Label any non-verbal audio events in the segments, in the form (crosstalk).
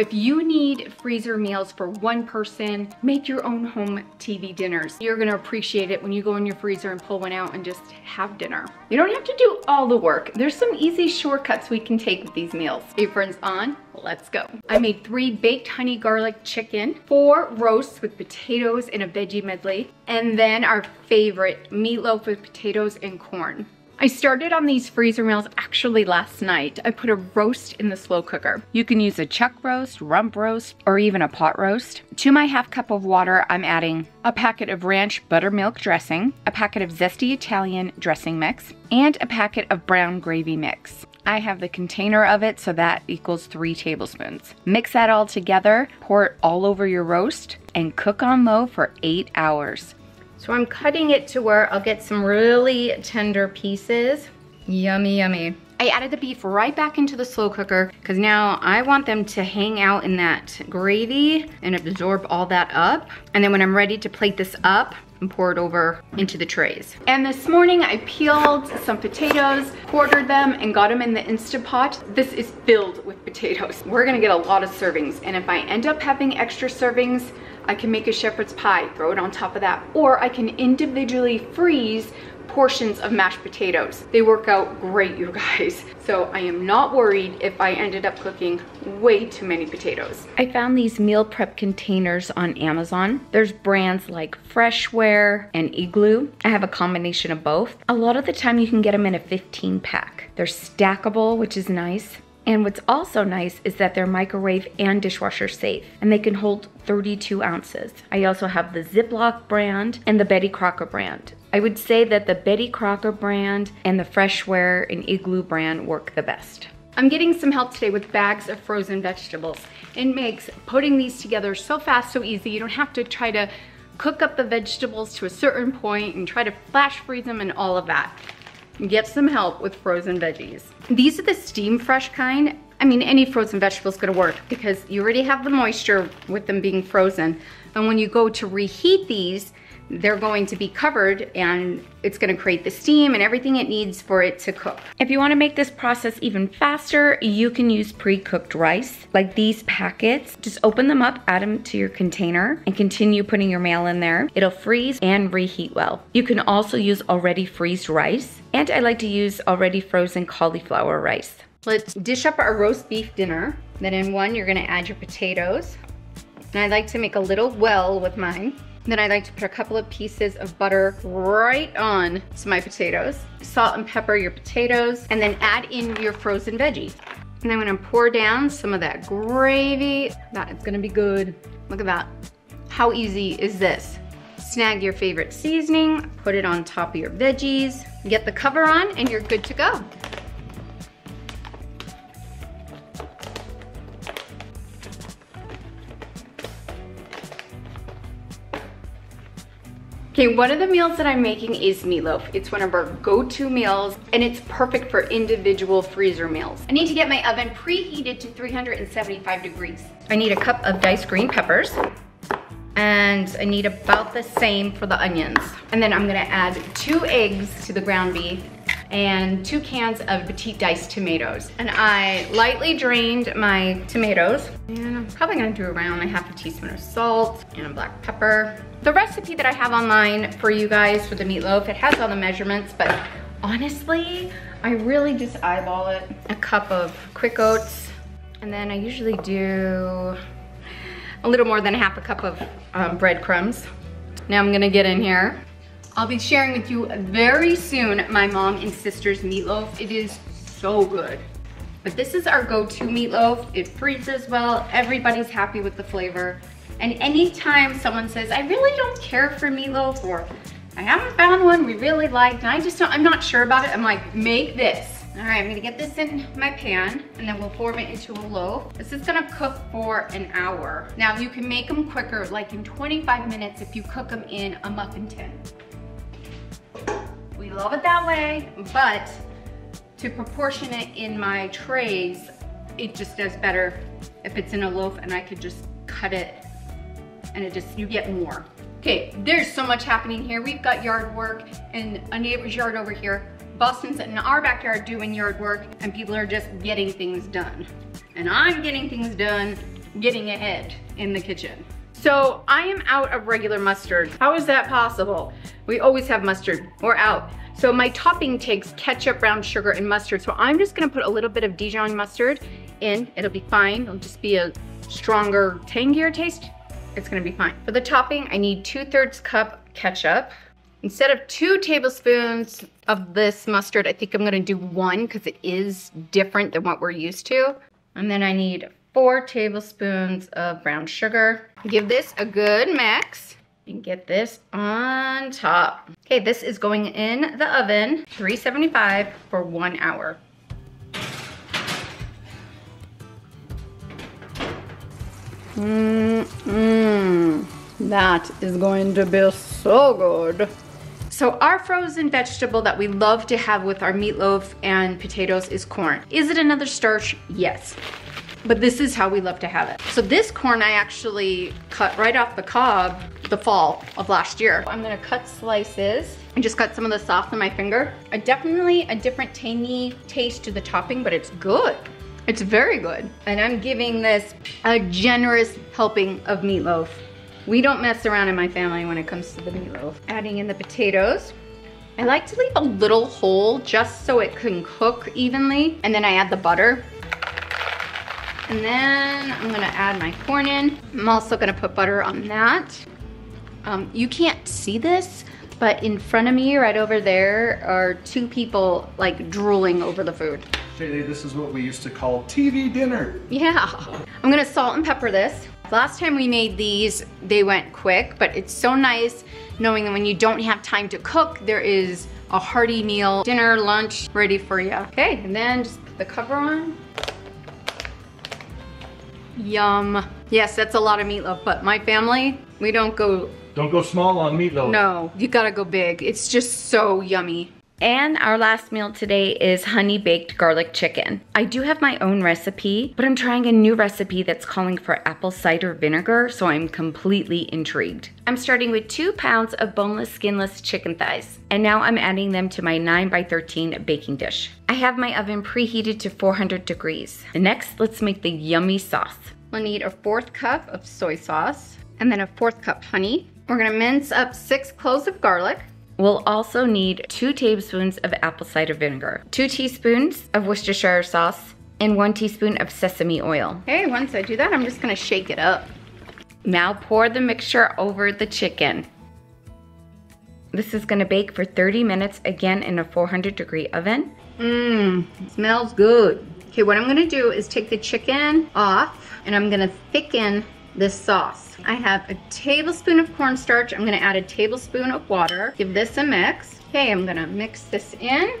if you need freezer meals for one person, make your own home TV dinners. You're gonna appreciate it when you go in your freezer and pull one out and just have dinner. You don't have to do all the work. There's some easy shortcuts we can take with these meals. Aprons on, let's go. I made three baked honey garlic chicken, four roasts with potatoes and a veggie medley, and then our favorite meatloaf with potatoes and corn. I started on these freezer meals actually last night. I put a roast in the slow cooker. You can use a chuck roast, rump roast, or even a pot roast. To my half cup of water, I'm adding a packet of ranch buttermilk dressing, a packet of zesty Italian dressing mix, and a packet of brown gravy mix. I have the container of it, so that equals three tablespoons. Mix that all together, pour it all over your roast, and cook on low for eight hours. So I'm cutting it to where I'll get some really tender pieces. Yummy, yummy. I added the beef right back into the slow cooker because now I want them to hang out in that gravy and absorb all that up. And then when I'm ready to plate this up, and pour it over into the trays. And this morning I peeled some potatoes, quartered them, and got them in the Instant Pot. This is filled with potatoes. We're gonna get a lot of servings, and if I end up having extra servings, I can make a shepherd's pie, throw it on top of that, or I can individually freeze portions of mashed potatoes. They work out great, you guys. (laughs) So I am not worried if I ended up cooking way too many potatoes. I found these meal prep containers on Amazon. There's brands like Freshware and Igloo. I have a combination of both. A lot of the time you can get them in a 15 pack. They're stackable, which is nice. And what's also nice is that they're microwave and dishwasher safe and they can hold 32 ounces. I also have the Ziploc brand and the Betty Crocker brand. I would say that the Betty Crocker brand and the Freshware and Igloo brand work the best. I'm getting some help today with bags of frozen vegetables. It makes putting these together so fast, so easy. You don't have to try to cook up the vegetables to a certain point and try to flash freeze them and all of that get some help with frozen veggies. These are the steam fresh kind. I mean, any frozen vegetable is gonna work because you already have the moisture with them being frozen. And when you go to reheat these, they're going to be covered and it's gonna create the steam and everything it needs for it to cook. If you wanna make this process even faster, you can use pre-cooked rice, like these packets. Just open them up, add them to your container, and continue putting your mail in there. It'll freeze and reheat well. You can also use already freezed rice, and I like to use already frozen cauliflower rice. Let's dish up our roast beef dinner. Then in one, you're gonna add your potatoes. And I like to make a little well with mine. Then I like to put a couple of pieces of butter right on to my potatoes. Salt and pepper your potatoes, and then add in your frozen veggies. And I'm gonna pour down some of that gravy. That is gonna be good. Look at that. How easy is this? Snag your favorite seasoning, put it on top of your veggies, get the cover on, and you're good to go. Okay, one of the meals that I'm making is meatloaf. It's one of our go-to meals and it's perfect for individual freezer meals. I need to get my oven preheated to 375 degrees. I need a cup of diced green peppers and I need about the same for the onions. And then I'm gonna add two eggs to the ground beef and two cans of petite diced tomatoes. And I lightly drained my tomatoes. And I'm probably gonna do around a half a teaspoon of salt and a black pepper. The recipe that I have online for you guys for the meatloaf, it has all the measurements, but honestly, I really just eyeball it. A cup of quick oats, and then I usually do a little more than half a cup of um, breadcrumbs. Now I'm gonna get in here I'll be sharing with you very soon my mom and sister's meatloaf. It is so good. But this is our go-to meatloaf. It freezes well. Everybody's happy with the flavor. And anytime someone says, I really don't care for meatloaf or I haven't found one we really like and I just don't, I'm not sure about it, I'm like, make this. All right, I'm gonna get this in my pan and then we'll form it into a loaf. This is gonna cook for an hour. Now you can make them quicker, like in 25 minutes if you cook them in a muffin tin. Love it that way, but to proportion it in my trays, it just does better if it's in a loaf and I could just cut it and it just, you get more. Okay, there's so much happening here. We've got yard work in a neighbor's yard over here. Boston's in our backyard doing yard work and people are just getting things done. And I'm getting things done getting ahead in the kitchen. So I am out of regular mustard. How is that possible? We always have mustard, we're out. So my topping takes ketchup, brown sugar, and mustard. So I'm just gonna put a little bit of Dijon mustard in. It'll be fine. It'll just be a stronger, tangier taste. It's gonna be fine. For the topping, I need two thirds cup ketchup. Instead of two tablespoons of this mustard, I think I'm gonna do one because it is different than what we're used to. And then I need four tablespoons of brown sugar. Give this a good mix and get this on top. Okay, this is going in the oven, 375 for one hour. Mmm, mmm, that is going to be so good. So our frozen vegetable that we love to have with our meatloaf and potatoes is corn. Is it another starch? Yes. But this is how we love to have it. So this corn I actually cut right off the cob the fall of last year. I'm gonna cut slices. I just cut some of the sauce on my finger. A definitely a different tangy taste to the topping, but it's good. It's very good. And I'm giving this a generous helping of meatloaf. We don't mess around in my family when it comes to the meatloaf. Adding in the potatoes. I like to leave a little hole just so it can cook evenly. And then I add the butter. And then I'm gonna add my corn in. I'm also gonna put butter on that. Um, you can't see this, but in front of me right over there are two people like drooling over the food. Shaylee, this is what we used to call TV dinner. Yeah. I'm gonna salt and pepper this. Last time we made these, they went quick, but it's so nice knowing that when you don't have time to cook, there is a hearty meal, dinner, lunch, ready for you. Okay, and then just put the cover on. Yum. Yes, that's a lot of meatloaf, but my family, we don't go don't go small on meatloaf. No, you gotta go big. It's just so yummy. And our last meal today is honey baked garlic chicken. I do have my own recipe, but I'm trying a new recipe that's calling for apple cider vinegar, so I'm completely intrigued. I'm starting with two pounds of boneless, skinless chicken thighs, and now I'm adding them to my 9 by 13 baking dish. I have my oven preheated to 400 degrees. Next, let's make the yummy sauce. We'll need a fourth cup of soy sauce, and then a fourth cup honey, we're gonna mince up six cloves of garlic. We'll also need two tablespoons of apple cider vinegar, two teaspoons of Worcestershire sauce, and one teaspoon of sesame oil. Okay, once I do that, I'm just gonna shake it up. Now pour the mixture over the chicken. This is gonna bake for 30 minutes, again in a 400 degree oven. Mmm, smells good. Okay, what I'm gonna do is take the chicken off and I'm gonna thicken this sauce. I have a tablespoon of cornstarch. I'm gonna add a tablespoon of water. Give this a mix. Okay, I'm gonna mix this in.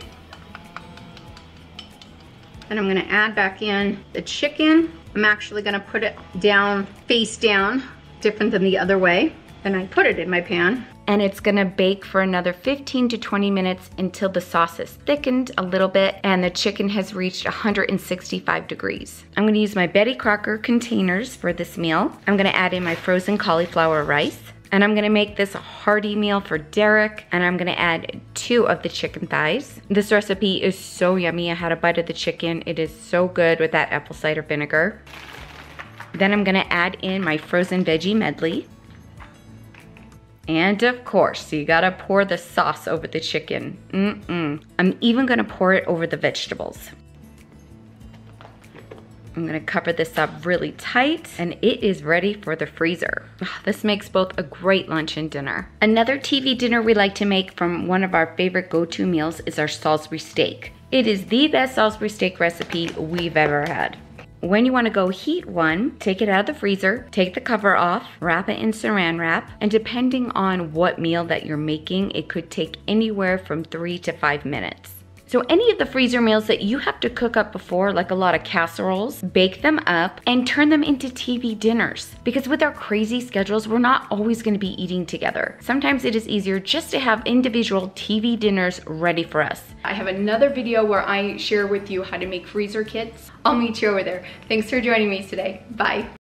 And I'm gonna add back in the chicken. I'm actually gonna put it down, face down, different than the other way. Then I put it in my pan and it's gonna bake for another 15 to 20 minutes until the sauce has thickened a little bit and the chicken has reached 165 degrees. I'm gonna use my Betty Crocker containers for this meal. I'm gonna add in my frozen cauliflower rice and I'm gonna make this a hearty meal for Derek and I'm gonna add two of the chicken thighs. This recipe is so yummy. I had a bite of the chicken. It is so good with that apple cider vinegar. Then I'm gonna add in my frozen veggie medley. And of course, you gotta pour the sauce over the chicken. Mm-mm. I'm even gonna pour it over the vegetables. I'm gonna cover this up really tight and it is ready for the freezer. Ah, this makes both a great lunch and dinner. Another TV dinner we like to make from one of our favorite go-to meals is our Salisbury steak. It is the best Salisbury steak recipe we've ever had. When you wanna go heat one, take it out of the freezer, take the cover off, wrap it in saran wrap, and depending on what meal that you're making, it could take anywhere from three to five minutes. So any of the freezer meals that you have to cook up before, like a lot of casseroles, bake them up and turn them into TV dinners. Because with our crazy schedules, we're not always gonna be eating together. Sometimes it is easier just to have individual TV dinners ready for us. I have another video where I share with you how to make freezer kits. I'll meet you over there. Thanks for joining me today. Bye.